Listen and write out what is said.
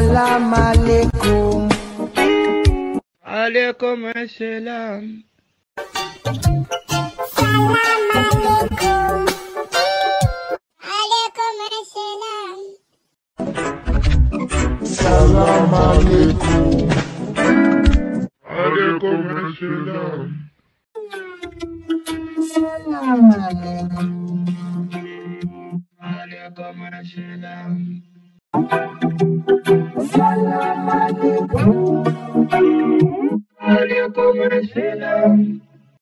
Salam alaikum. Alaikum assalam. Salam alaikum. Alaikum assalam. Alaikum assalam. Alaikum assalam. Olha como era